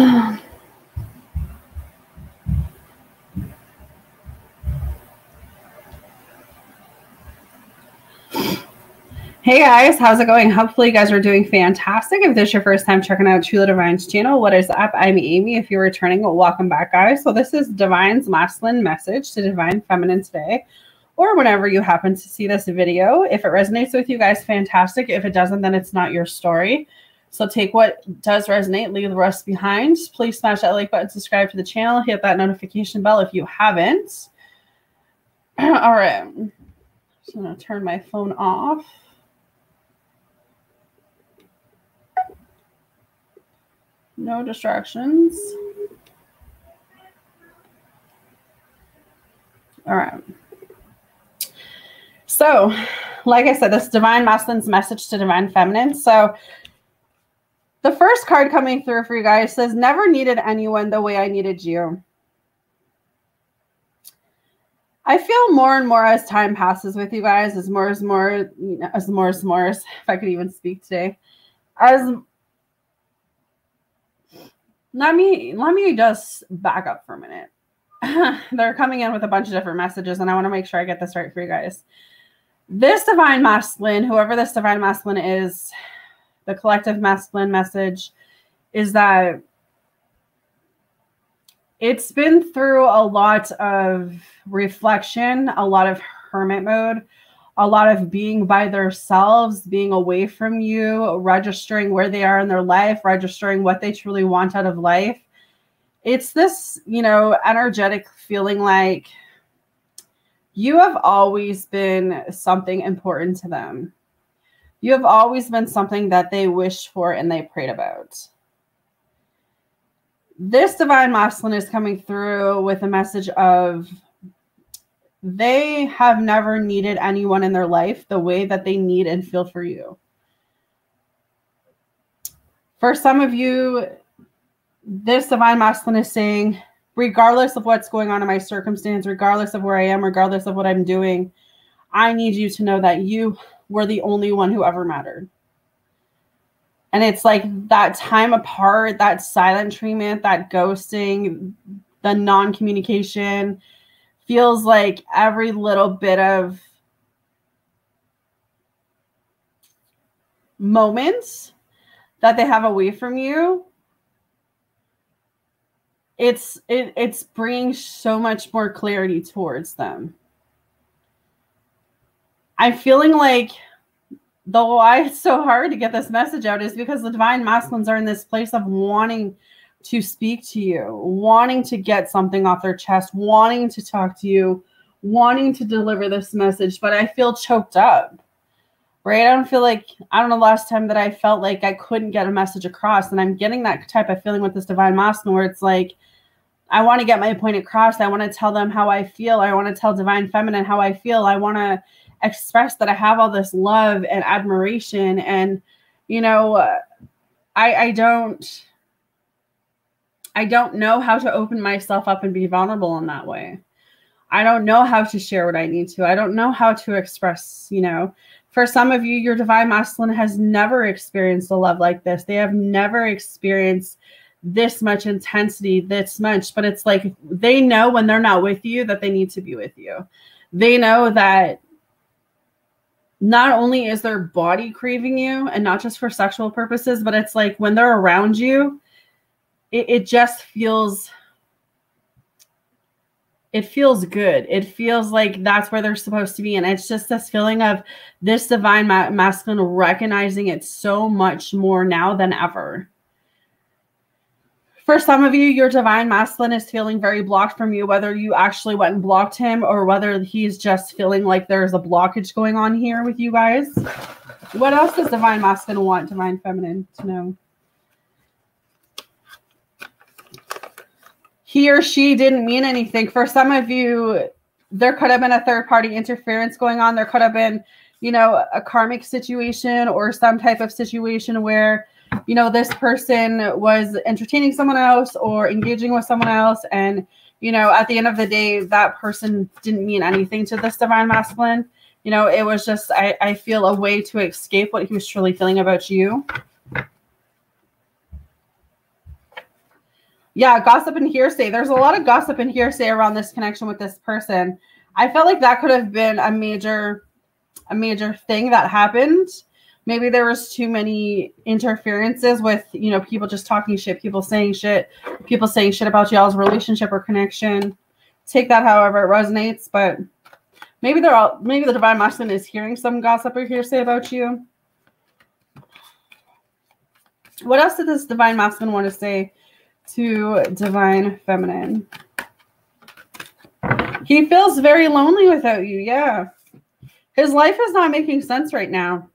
Hey guys, how's it going? Hopefully you guys are doing fantastic. If this is your first time checking out Truly Divine's channel, what is up? I'm Amy. If you're returning, welcome back, guys. So this is Divine's masculine message to Divine Feminine today, or whenever you happen to see this video. If it resonates with you guys, fantastic. If it doesn't, then it's not your story. So take what does resonate, leave the rest behind. Please smash that like button, subscribe to the channel, hit that notification bell if you haven't. All right. I'm just going to turn my phone off. No distractions. All right. So, like I said, this divine masculine's message to divine feminine. So, the first card coming through for you guys says, Never needed anyone the way I needed you. I feel more and more as time passes with you guys, as more as more, you know, as more as more, if I could even speak today, as let me let me just back up for a minute. They're coming in with a bunch of different messages, and I want to make sure I get this right for you guys. This divine masculine, whoever this divine masculine is, the collective masculine message is that it's been through a lot of reflection, a lot of hermit mode, a lot of being by themselves, being away from you, registering where they are in their life, registering what they truly want out of life. It's this, you know, energetic feeling like you have always been something important to them. You have always been something that they wished for and they prayed about. This divine masculine is coming through with a message of they have never needed anyone in their life the way that they need and feel for you. For some of you, this divine masculine is saying, regardless of what's going on in my circumstance, regardless of where I am, regardless of what I'm doing, I need you to know that you were the only one who ever mattered. And it's like that time apart, that silent treatment, that ghosting, the non communication, feels like every little bit of moments that they have away from you it's it, it's bringing so much more clarity towards them i'm feeling like the why it's so hard to get this message out is because the divine masculines are in this place of wanting to speak to you, wanting to get something off their chest, wanting to talk to you, wanting to deliver this message, but I feel choked up. Right? I don't feel like I don't know last time that I felt like I couldn't get a message across. And I'm getting that type of feeling with this divine masculine where it's like I want to get my point across. I want to tell them how I feel. I want to tell divine feminine how I feel. I want to express that I have all this love and admiration and you know I I don't I don't know how to open myself up and be vulnerable in that way. I don't know how to share what I need to. I don't know how to express, you know. For some of you, your divine masculine has never experienced a love like this. They have never experienced this much intensity, this much, but it's like they know when they're not with you that they need to be with you. They know that not only is their body craving you and not just for sexual purposes, but it's like when they're around you, it, it just feels it feels good. It feels like that's where they're supposed to be. And it's just this feeling of this divine ma- masculine recognizing it so much more now than ever. For some of you, your divine masculine is feeling very blocked from you, whether you actually went and blocked him or whether he's just feeling like there's a blockage going on here with you guys. What else does divine masculine want divine feminine to know? he or she didn't mean anything. For some of you, there could have been a third party interference going on. There could have been, you know, a karmic situation or some type of situation where, you know, this person was entertaining someone else or engaging with someone else. And, you know, at the end of the day, that person didn't mean anything to this divine masculine. You know, it was just, I, I feel a way to escape what he was truly feeling about you. Yeah, gossip and hearsay. There's a lot of gossip and hearsay around this connection with this person. I felt like that could have been a major a major thing that happened. Maybe there was too many interferences with, you know, people just talking shit, people saying shit, people saying shit about y'all's relationship or connection. Take that however it resonates, but maybe they're all maybe the divine masculine is hearing some gossip or hearsay about you. What else did this divine masculine want to say to divine feminine? He feels very lonely without you. Yeah. His life is not making sense right now.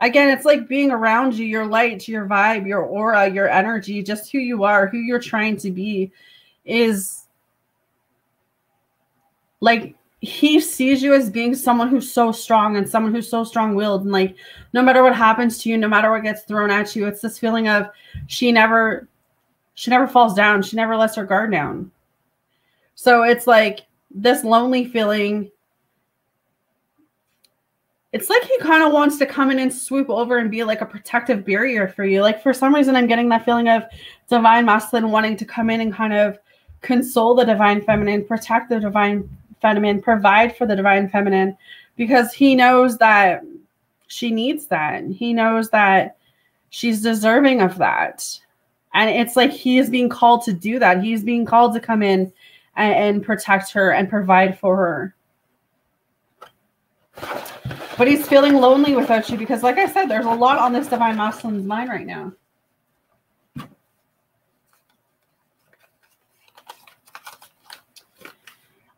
Again, it's like being around you, your light, your vibe, your aura, your energy, just who you are, who you're trying to be is like he sees you as being someone who's so strong and someone who's so strong-willed. And like no matter what happens to you no matter what gets thrown at you it's this feeling of she never she never falls down. She never lets her guard down. So it's like this lonely feeling it's like he kind of wants to come in and swoop over and be like a protective barrier for you like for some reason i'm getting that feeling of divine masculine wanting to come in and kind of console the divine feminine protect the divine feminine, provide for the divine feminine because he knows that she needs that. He knows that she's deserving of that. And it's like he is being called to do that. He's being called to come in and, and protect her and provide for her. But he's feeling lonely without you because, like I said, there's a lot on this divine masculine's mind right now.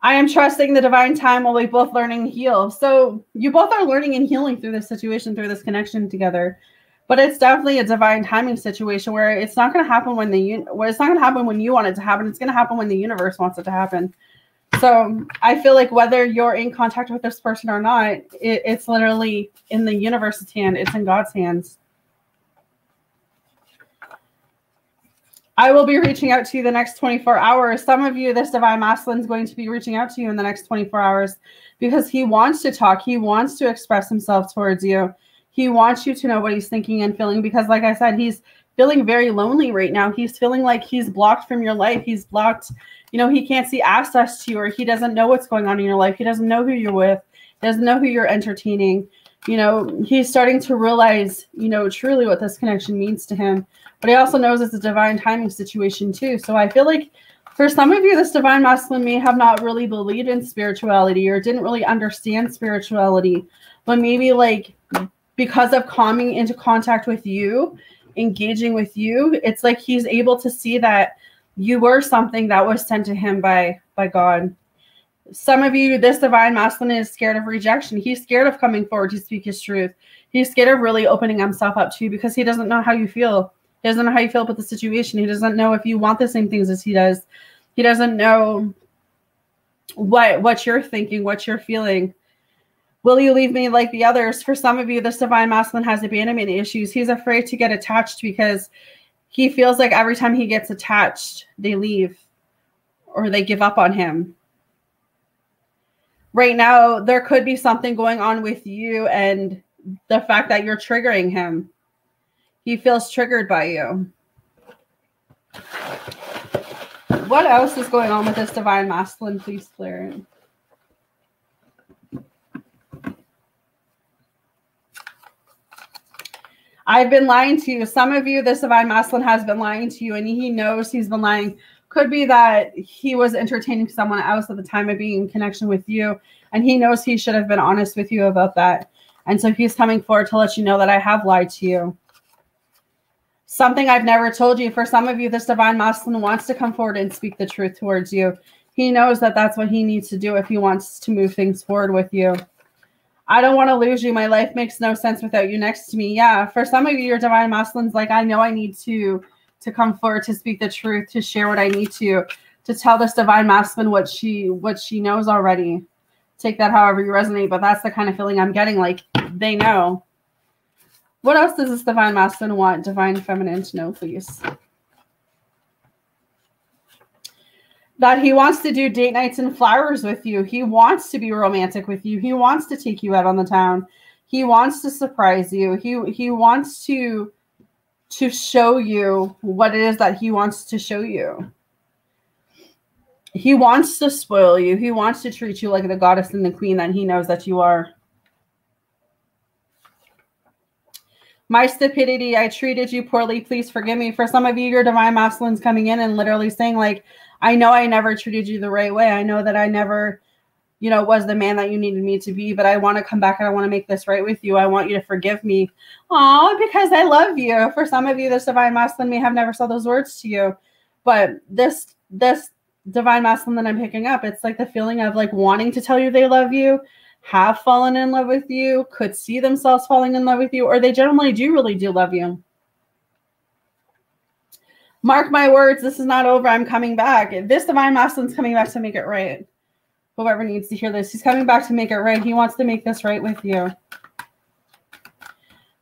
I am trusting the divine time while we both learning and heal. So you both are learning and healing through this situation, through this connection together. But it's definitely a divine timing situation where it's not going to happen when the where it's not going to happen when you want it to happen. It's going to happen when the universe wants it to happen. So I feel like whether you're in contact with this person or not, it, it's literally in the universe's hand. It's in God's hands. I will be reaching out to you the next 24 hours. Some of you, this divine masculine is going to be reaching out to you in the next 24 hours because he wants to talk. He wants to express himself towards you. He wants you to know what he's thinking and feeling because, like I said, he's feeling very lonely right now. He's feeling like he's blocked from your life. He's blocked, you know, he can't see access to you or he doesn't know what's going on in your life. He doesn't know who you're with, he doesn't know who you're entertaining. You know, he's starting to realize, you know, truly what this connection means to him but he also knows it's a divine timing situation too. So I feel like for some of you, this divine masculine may have not really believed in spirituality or didn't really understand spirituality, but maybe like because of coming into contact with you, engaging with you, it's like he's able to see that you were something that was sent to him by by God. Some of you, this divine masculine is scared of rejection. He's scared of coming forward to speak his truth. He's scared of really opening himself up to you because he doesn't know how you feel he doesn't know how you feel about the situation. He doesn't know if you want the same things as he does. He doesn't know what what you're thinking, what you're feeling. Will you leave me like the others? For some of you, this divine masculine has abandonment issues. He's afraid to get attached because he feels like every time he gets attached, they leave or they give up on him. Right now, there could be something going on with you and the fact that you're triggering him. He feels triggered by you. What else is going on with this divine masculine? Please clear I've been lying to you. Some of you, this divine masculine has been lying to you, and he knows he's been lying. Could be that he was entertaining someone else at the time of being in connection with you, and he knows he should have been honest with you about that. And so he's coming forward to let you know that I have lied to you. Something I've never told you. For some of you, this divine masculine wants to come forward and speak the truth towards you. He knows that that's what he needs to do if he wants to move things forward with you. I don't want to lose you. My life makes no sense without you next to me. Yeah, for some of you, your divine masculine's like, I know I need to to come forward to speak the truth, to share what I need to, to tell this divine masculine what she what she knows already. Take that however you resonate, but that's the kind of feeling I'm getting. Like they know. What else does this divine masculine want divine feminine to know, please? That he wants to do date nights and flowers with you. He wants to be romantic with you. He wants to take you out on the town. He wants to surprise you. He he wants to to show you what it is that he wants to show you. He wants to spoil you. He wants to treat you like the goddess and the queen that he knows that you are. My stupidity, I treated you poorly. Please forgive me. For some of you, your divine masculines coming in and literally saying, like, I know I never treated you the right way. I know that I never, you know, was the man that you needed me to be, but I want to come back and I want to make this right with you. I want you to forgive me. Oh, because I love you. For some of you, this divine masculine may have never said those words to you. But this this divine masculine that I'm picking up, it's like the feeling of like wanting to tell you they love you, have fallen in love with you, could see themselves falling in love with you, or they generally do really do love you. Mark my words, this is not over. I'm coming back. This divine masculine's coming back to make it right. Whoever needs to hear this, he's coming back to make it right. He wants to make this right with you.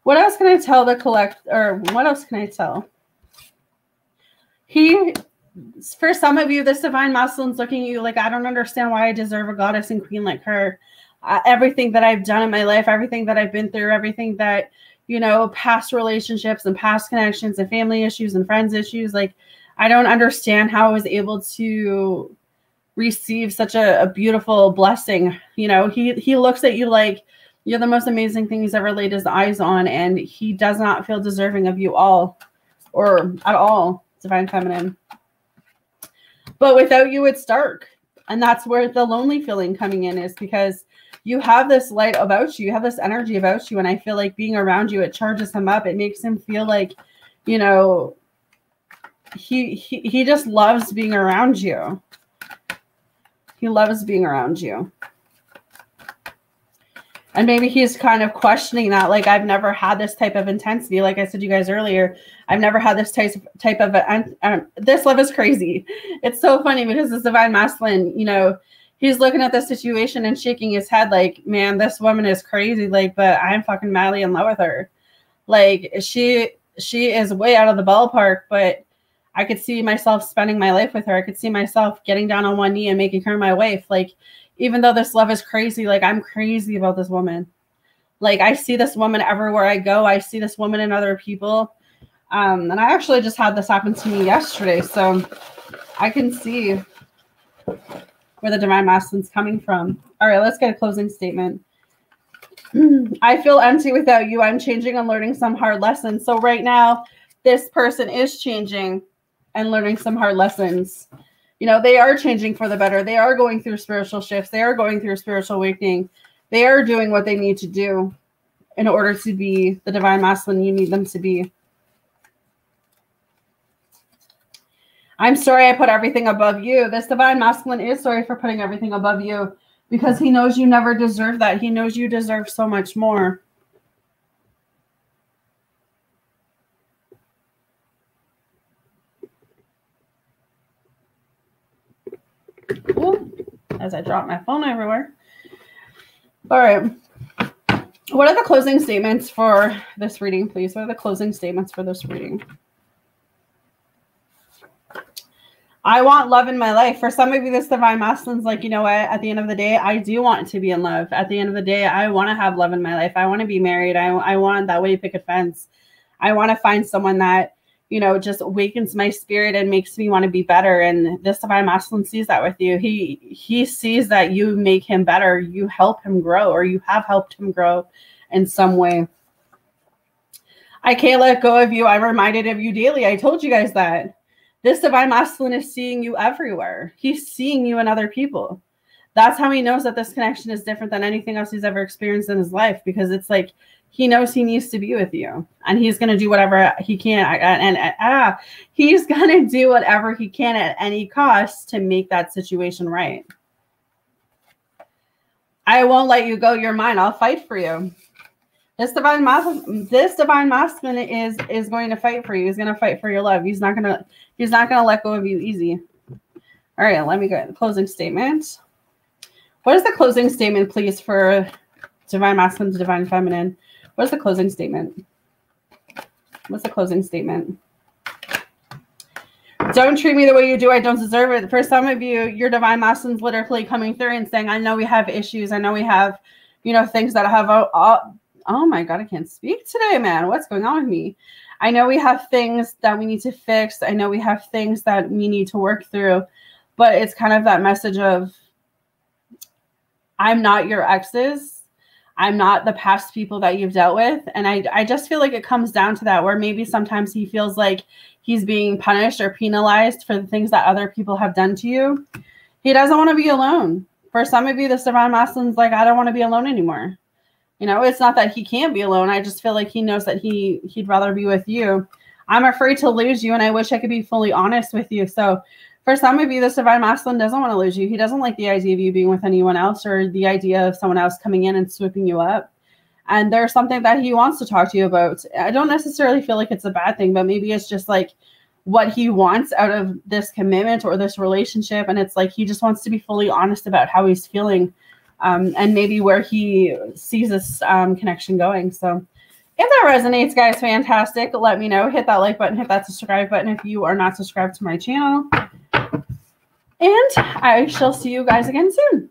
What else can I tell the collect, or what else can I tell? He for some of you, this divine masculine's looking at you like, I don't understand why I deserve a goddess and queen like her. Uh, everything that I've done in my life, everything that I've been through, everything that, you know, past relationships and past connections and family issues and friends issues, like, I don't understand how I was able to receive such a, a beautiful blessing. You know, he he looks at you like you're the most amazing thing he's ever laid his eyes on, and he does not feel deserving of you all or at all, divine feminine. But without you, it's dark. And that's where the lonely feeling coming in is because you have this light about you, you have this energy about you. And I feel like being around you, it charges him up. It makes him feel like, you know, he he, he just loves being around you. He loves being around you and maybe he's kind of questioning that like i've never had this type of intensity like i said to you guys earlier i've never had this type of type of um, this love is crazy it's so funny because this divine masculine you know he's looking at the situation and shaking his head like man this woman is crazy like but i'm fucking madly in love with her like she she is way out of the ballpark but i could see myself spending my life with her i could see myself getting down on one knee and making her my wife like even though this love is crazy, like I'm crazy about this woman. Like I see this woman everywhere I go. I see this woman in other people. Um, and I actually just had this happen to me yesterday. So I can see where the divine masculine's coming from. All right, let's get a closing statement. I feel empty without you. I'm changing and learning some hard lessons. So right now, this person is changing and learning some hard lessons you know, they are changing for the better. They are going through spiritual shifts. They are going through spiritual awakening. They are doing what they need to do in order to be the divine masculine you need them to be. I'm sorry I put everything above you. This divine masculine is sorry for putting everything above you because he knows you never deserve that. He knows you deserve so much more. Ooh, as I drop my phone everywhere. All right. What are the closing statements for this reading, please? What are the closing statements for this reading? I want love in my life. For some of you, this divine masculine's like, you know what? At the end of the day, I do want to be in love. At the end of the day, I want to have love in my life. I want to be married. I, I want that way pick a fence. I want to find someone that you know, just awakens my spirit and makes me want to be better. And this divine masculine sees that with you. He he sees that you make him better, you help him grow, or you have helped him grow in some way. I can't let go of you. I'm reminded of you daily. I told you guys that. This divine masculine is seeing you everywhere. He's seeing you in other people. That's how he knows that this connection is different than anything else he's ever experienced in his life because it's like he knows he needs to be with you and he's going to do whatever he can and, and ah, he's going to do whatever he can at any cost to make that situation right i won't let you go you're mine i'll fight for you this divine masculine this divine masculine is is going to fight for you he's going to fight for your love he's not going to he's not going to let go of you easy all right let me go closing statement what is the closing statement please for divine masculine to divine feminine What's the closing statement? What's the closing statement? Don't treat me the way you do. I don't deserve it. For some of you, your divine masculine's literally coming through and saying, I know we have issues. I know we have, you know, things that have uh, oh my God, I can't speak today, man. What's going on with me? I know we have things that we need to fix. I know we have things that we need to work through, but it's kind of that message of I'm not your exes. I'm not the past people that you've dealt with. And I, I just feel like it comes down to that, where maybe sometimes he feels like he's being punished or penalized for the things that other people have done to you. He doesn't want to be alone. For some of you, the divine masculine's like, I don't want to be alone anymore. You know, it's not that he can't be alone. I just feel like he knows that he he'd rather be with you. I'm afraid to lose you, and I wish I could be fully honest with you. So for some of you, this divine masculine doesn't want to lose you. He doesn't like the idea of you being with anyone else or the idea of someone else coming in and swooping you up. And there's something that he wants to talk to you about. I don't necessarily feel like it's a bad thing, but maybe it's just like what he wants out of this commitment or this relationship. And it's like he just wants to be fully honest about how he's feeling um, and maybe where he sees this um, connection going. So if that resonates, guys, fantastic. Let me know. Hit that like button, hit that subscribe button if you are not subscribed to my channel. And I shall see you guys again soon.